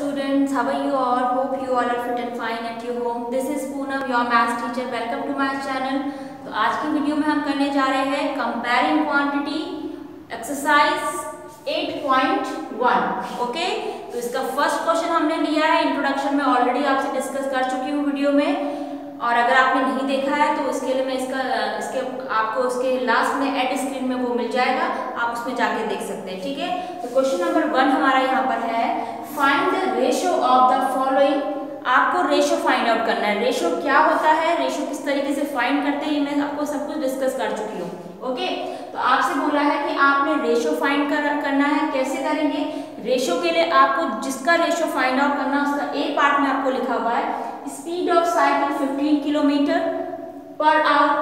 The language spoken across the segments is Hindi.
students, how are you all? Hope you all are fit and fine at your home. This is Poonam, your math teacher. Welcome to my channel. तो आज की वीडियो में हम करने जा रहे हैं कंपेयरिंग क्वांटिटी एक्सरसाइज 8.1 ओके तो इसका फ़र्स्ट क्वेश्चन हमने लिया है इंट्रोडक्शन में ऑलरेडी आपसे डिस्कस कर चुकी हूँ वीडियो में और अगर आपने नहीं देखा है तो उसके लिए मैं इसका इसके आपको उसके लास्ट में एड स्क्रीन में वो मिल जाएगा आप उसमें जाके देख सकते हैं ठीक है तो क्वेश्चन नंबर वन हमारा यहाँ पर है find the ratio of the following आपको रेशो फाइंड आउट करना है। रेशो क्या होता है? रेशो किस तरीके से फाइंड करते हैं? मैं आपको सब कुछ डिस्कस कर चुकी हूँ। ओके तो आपसे बोला है कि आपने रेशो फाइंड कर, करना है। कैसे करेंगे? रेशो के लिए आपको जिसका रेशो फाइंड आउट करना उसका ए पार्ट में आपको लिखा हुआ है। Speed of cycle 15 kilometre per hour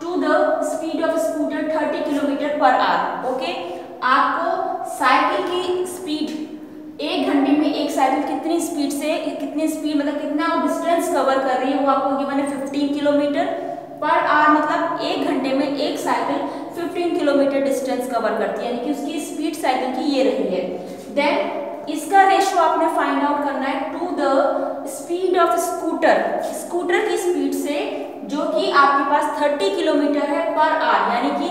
to the speed of scooter 30 kilometre per hour okay आपको साइकिल की स्पीड एक घंटे में एक साइकिल कितनी स्पीड से, कितनी स्पीड मतलब कितना डिस्टेंस कवर कर रही है वो आपको गिवन है 15 किलोमीटर पर आवर मतलब एक घंटे में एक साइकिल 15 किलोमीटर डिस्टेंस कवर करती है, यानी कि उसकी स्पीड साइकिल की ये रही है। देन इसका रेशो आपने फाइंड आउट करना है to the speed of scooter scooter की स्पीड से जो कि आपके पास 30 किलोमीटर है पर आवर यानी कि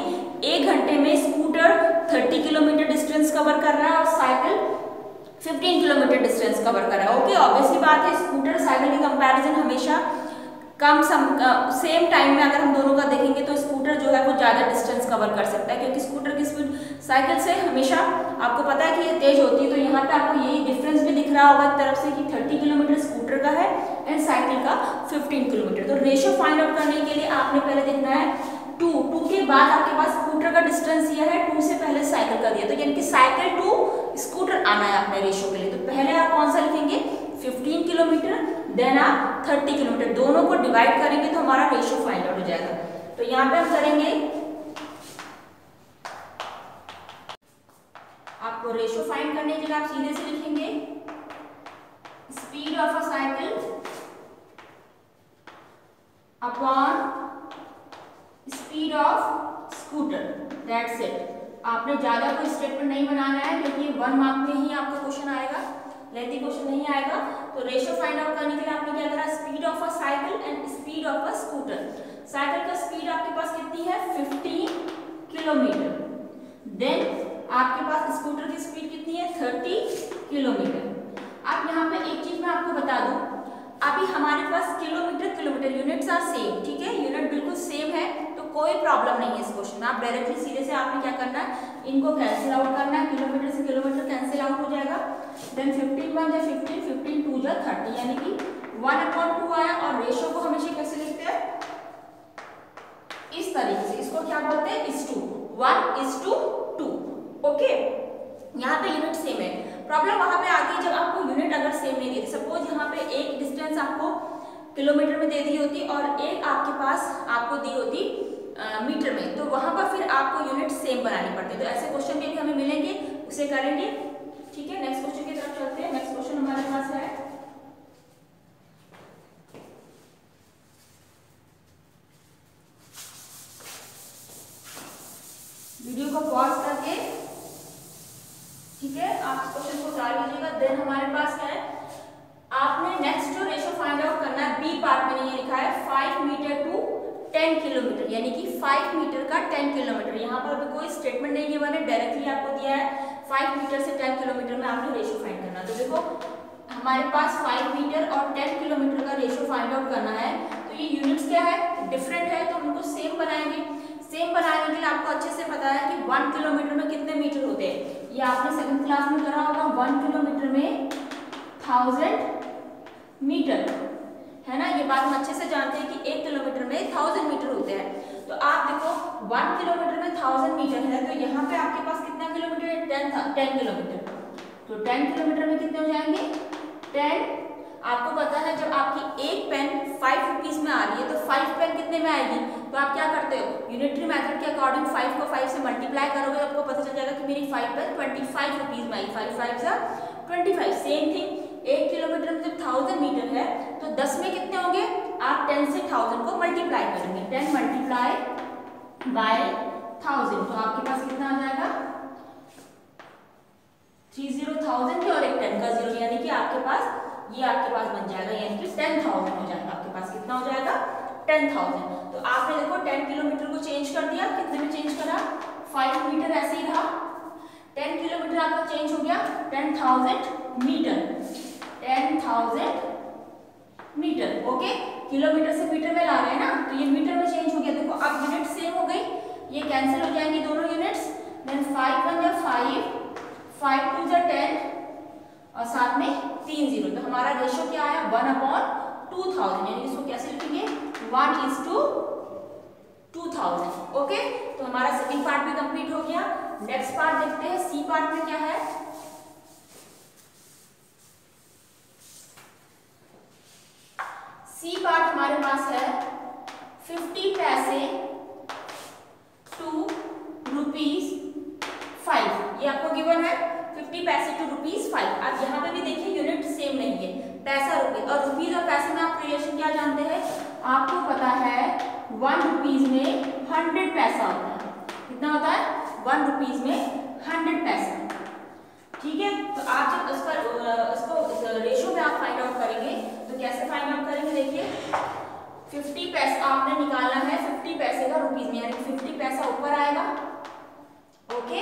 एक घंटे में स्कूटर 30 किलोमीटर डिस्टेंस कवर कर रहा है और साइकिल 15 किलोमीटर डिस्टेंस कवर कर। रहा है ओके ऑब्वियसली बात है स्कूटर साइकिल की कंपैरिजन हमेशा कम सम सेम टाइम में अगर हम दोनों का देखेंगे तो स्कूटर जो है वो ज़्यादा डिस्टेंस कवर कर सकता है, क्योंकि स्कूटर की स्पीड साइकिल से हमेशा आपको पता है कि ये तेज होती है तो यहाँ पे आपको यही डिफरेंस भी दिख रहा होगा एक तरफ़ से कि 30 किलोमीटर स्कूटर का है एंड साइकिल का 15 किलोमीटर तो रेशियो फाइंड आउट करने के लिए आपने पहले देखना है टू टू के बाद आपके पास स्कूटर का डिस्टेंस दिया है टू से पहले साइकिल का दिया। तो यानी कि साइकिल टू स्कूटर आना है अपने रेशो के लिए। तो पहले आप कौन सा लिखेंगे? 15 किलोमीटर देन आप 30 किलोमीटर, दोनों को डिवाइड करेंगे तो हमारा रेशियो फाइंड आउट हो जाएगा। तो यहाँ पे हम करेंगे, आपको रेशियो फाइंड करने के लिए आप सीधे से लिखेंगे speed of a cycle upon speed of scooter that's it आपने ज़्यादा कोई स्टेटमेंट नहीं बनाना है, क्योंकि वन मार्क में ही आपको क्वेश्चन आएगा लेंथी क्वेश्चन नहीं आएगा। तो रेशियो फाइंड आउट करने के लिए आपने क्या करा? Speed of a cycle and speed of a scooter cycle का स्पीड आपके पास कितनी है? 15 किलोमीटर देन आपके पास स्कूटर की स्पीड कितनी है? 30 किलोमीटर अब यहाँ पे एक चीज़ मैं आपको बता दूँ। अभी हमारे पास kilometre kilometre units are same ठीक है? यूनिट बिल्कुल सेम है तो कोई प्रॉब्लम नहीं है इस क्वेश्चन में। आप डायरेक्टली सीधे से आपने क्या करना है? इनको कैंसिल आउट करना है। किलोमीटर से किलोमीटर कैंसिल आउट हो जाएगा। देन 15 वन जा 15 15 टू जा 30 यानी कि 1 अपॉन 2 आया और रेशियो को हमेशा कैसे लिखते हैं? इस तरीके से। इसको क्या बोलते हैं? इस two one is to two okay यहाँ पे यूनिट सेम है। प्रॉब्लम वहाँ पे आती है जब आपको यूनिट अगर सेम नहीं देती। सपोज़ यहाँ पे एक डिस्टेंस आपको किलोमीटर में दे दी होती और एक आपके पास आपको दी होती। मीटर में। तो वहाँ पर फिर आपको यूनिट सेम बनानी पड़ती है। तो ऐसे क्वेश्चन भी हमें मिलेंगे, उसे करेंगे। ठीक है नेक्स्ट क्वेश्चन की तरफ़ चलते हैं। नेक्स्ट क्वेश्चन हमारे पास है वीडियो को पॉज करके ठीक है आप क्वेश्चन को उतार लीजिएगा देन हमारे पास है आपने नेक्स्ट जो रेशियो फाइंड आउट करना है बी पार्ट में ये लिखा है 5 मीटर टू 10 किलोमीटर, यानी कि 5 मीटर का 10 किलोमीटर। यहाँ पर अभी कोई स्टेटमेंट नहीं दिया मैंने डायरेक्टली आपको दिया है 5 मीटर से 10 किलोमीटर में आपने रेशियो फाइंड करना तो देखो, हमारे पास 5 मीटर और 10 किलोमीटर का रेशियो फाइंड आउट करना है। तो ये यूनिट्स क्या है? डिफरेंट है तो उनको सेम बनाएँगे। सेम बनाने के लिए आपको अच्छे से पता है कि वन किलोमीटर में कितने मीटर होते हैं। ये आपने सेकंड क्लास में करा होगा वन किलोमीटर में थाउज़ेंड मीटर है ना? ये बात हम अच्छे से जानते हैं कि एक किलोमीटर में थाउज़ेंड मीटर होते हैं। तो आप देखो वन किलोमीटर में थाउज़ेंड मीटर है तो यहाँ पे आपके पास कितना किलोमीटर है? Ten ten kilometre. तो टेन किलोमीटर में कितने हो जाएँगे? टेन आपको पता है, जब आपकी एक पेन फाइव रुपीज़ में आ रही है तो फाइव पेन कितने में आएगी? तो आप क्या करते हो? यूनिटरी मेथड के अकॉर्डिंग फाइव को फाइव से मल्टीप्लाई करोगे तो आपको पता चल जाएगा कि मेरी five pen twenty five rupees में आई। फाइव फाइव सा ट्वेंटी फाइव सेम थिंग एक किलोमीटर में जब थाउज़ेंड मीटर है तो दस में कितने होंगे? आप टेन से थाउज़ेंड को मल्टीप्लाई करेंगे। टेन मल्टीप्लाई बाय थाउज़ेंड तो आपके पास कितना आ जाएगा? थ्री ज़ीरो थाउज़ेंड और एक टेन का ज़ीरो यानी कि आपके पास, ये आपके पास बन जाएगा, यानी कि टेन थाउज़ेंड हो जाएगा। आपके पास कितना हो जाएगा? टेन थाउज़ेंड तो आपने देखो टेन किलोमीटर को चेंज कर दिया। कितने में चेंज करा? फाइव मीटर ऐसे ही रहा। टेन किलोमीटर आपका चेंज हो गया। Ten thousand metre ten thousand metre okay kilometre से मीटर में ला रहे हैं ना तो ये मीटर में चेंज हो गया। देखो, अब यूनिट सेम हो गई। ये कैंसिल हो जाएँगी दोनों यूनिट्स देन फाइव वन या फाइव फाइव टू या टेन और साथ में तीन ज़ीरो तो हमारा रेशियो क्या आया? वन अपॉन टू थाउज़ेंड यानी इसको कैसे लिखेंगे? One is to two thousand okay तो हमारा सेकंड पार्ट भी कंप्लीट हो गया। नेक्स्ट पार्ट देखते हैं। सी पार्ट में क्या है सी पार्ट हमारे पास है फिफ्टी पैसे टू रुपीज़ फाइव ये आपको गिवन है फिफ्टी पैसे टू रुपीज़ फाइव अब यहाँ पे भी देखिए यूनिट सेम नहीं है. पैसा रुपये और रुपीज़ और पैसे में आप रिलेशन क्या जानते हैं? आपको पता है वन रुपीज़ में हंड्रेड पैसा होता है. कितना होता है? वन रुपीज़ में हंड्रेड पैसा. ठीक है? तो आप जब पर इसको रेशो में आप फाइंड आउट करेंगे. तो कैसे फाइंड आउट करेंगे? देखिए। फिफ्टी पैसा, आपने निकालना है फिफ्टी पैसे का रुपीज़ में यानी फिफ्टी पैसा ऊपर आएगा, ओके?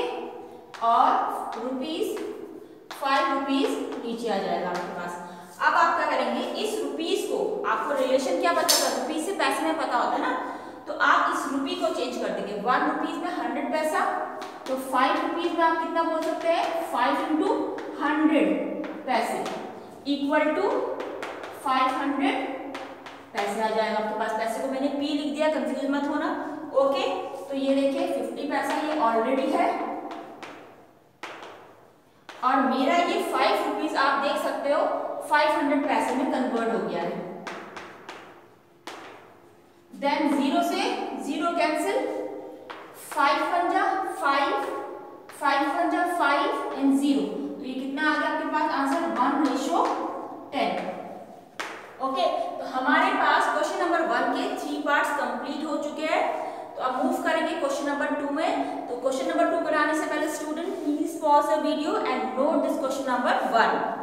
और रुपीज़ फाइव रुपीज़ नीचे आ जाएगा आपके पास। अब आप क्या करेंगे, इस रुपीज़ को, आपको रिलेशन क्या पता था? रुपीज़ से पैसे में पता होता है ना? तो आप इस रुपी को चेंज कर देंगे। वन रुपीज़ में हंड्रेड पैसा तो फाइव रुपीज़ में आप कितना बोल सकते हैं? फाइव इंटू हंड्रेड पैसे इक्वल टू फाइव हंड्रेड पैसे आ जाएगा, आपके पास पैसे को मैंने पी लिख दिया कंफ्यूज मत होना। ओके तो ये देखिए फिफ्टी पैसा ये ऑलरेडी है। और मेरा ये फाइव रुपीज़ आप देख सकते हो फाइव हंड्रेड पैसे में कन्वर्ट हो गया है। देन ज़ीरो से zero cancel five five five five and zero तो ये कितना आ गया आपके पास answer one ratio ten okay तो हमारे पास क्वेश्चन नंबर वन के थ्री पार्ट्स कंप्लीट हो चुके हैं तो अब मूव करेंगे क्वेश्चन नंबर टू में तो क्वेश्चन नंबर टू कराने से पहले student please pause the video and note this question number one